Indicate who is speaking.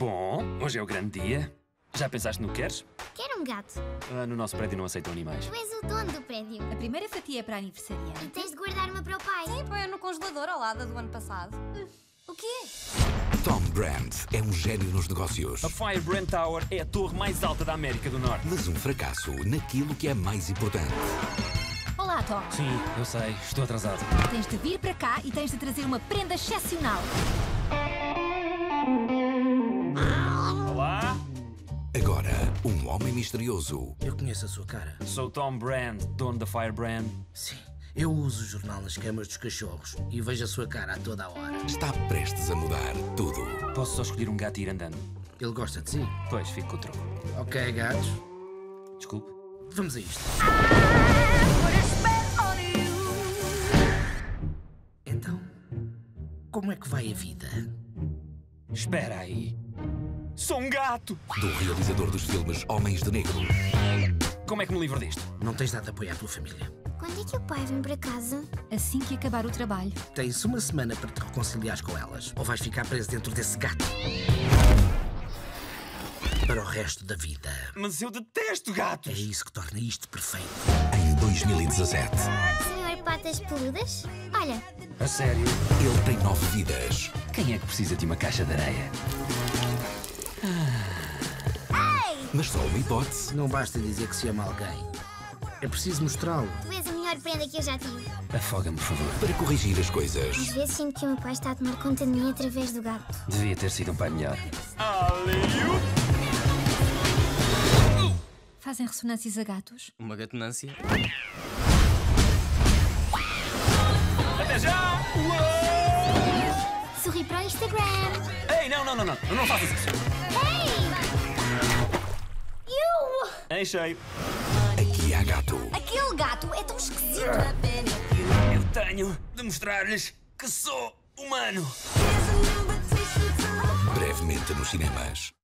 Speaker 1: Bom, hoje é o grande dia. Já pensaste no que queres?
Speaker 2: Quero um gato.
Speaker 1: Ah, no nosso prédio não aceitam animais.
Speaker 2: Tu és o dono do prédio.
Speaker 3: A primeira fatia é para
Speaker 2: E
Speaker 3: aniversariante.
Speaker 2: tens de guardar uma para o pai.
Speaker 4: Sim, põe no congelador ao lado do ano passado. O quê?
Speaker 5: Tom Brand é um gênio nos negócios,
Speaker 1: A Firebrand Tower é a torre mais alta da América do Norte.
Speaker 5: mas um fracasso naquilo que é mais importante.
Speaker 3: Olá, Tom.
Speaker 1: Sim, eu sei, estou atrasado.
Speaker 3: Tens de vir para cá e tens de trazer uma prenda excepcional.
Speaker 5: Agora, um homem misterioso
Speaker 6: Eu conheço a sua cara.
Speaker 1: sou Tom Brand, dono da Firebrand.
Speaker 6: Sim. Eu uso o jornal nas camas dos cachorros e vejo a sua cara a toda a hora.
Speaker 5: está prestes a mudar tudo.
Speaker 1: Posso só escolher um gato e ir andando?
Speaker 6: Ele gosta de si.
Speaker 1: Pois, fico com o troco.
Speaker 6: Ok, gatos.
Speaker 1: Desculpe.
Speaker 6: Vamos a isto. Então, como é que vai a vida?
Speaker 1: Espera aí. Sou um gato!
Speaker 5: Do realizador dos filmes Homens de Negro,
Speaker 1: Como é que me livro disto?
Speaker 6: Não tens dado apoio à tua família.
Speaker 2: Quando é que o pai vem para casa?
Speaker 3: Assim que acabar o trabalho.
Speaker 6: Tens uma semana para te reconciliares com elas. Ou vais ficar preso dentro desse gato. Para o resto da vida.
Speaker 1: Mas eu detesto
Speaker 6: É
Speaker 1: gatos!
Speaker 6: isso que torna isto perfeito.
Speaker 5: em 2017.
Speaker 2: Senhor Patas Peludas? Olha,
Speaker 1: A sério?
Speaker 5: Ele tem nove vidas.
Speaker 1: Quem é que precisa de uma caixa de areia?
Speaker 5: Mas só uma hipótese.
Speaker 6: Não basta dizer que se ama alguém. É preciso mostrá-lo.
Speaker 2: tu és a melhor prenda que eu já tive.
Speaker 1: Afoga-me, por favor.
Speaker 5: Para corrigir as
Speaker 2: Às
Speaker 5: coisas,
Speaker 2: vezes sinto que o meu pai está a tomar conta de mim através do gato.
Speaker 1: Devia ter sido um pai melhor.
Speaker 3: Fazem ressonâncias a gatos?
Speaker 7: Uma gatonância?
Speaker 1: Até já!
Speaker 2: Sorri para o Instagram.
Speaker 1: Não, não, não, não. Faças isso.
Speaker 2: Ei! You!
Speaker 1: Em cheio.
Speaker 5: aqui há gato.
Speaker 4: Aquele gato é tão esquisito.
Speaker 1: Eu tenho de mostrar-lhes que sou humano.
Speaker 5: Brevemente nos cinemas.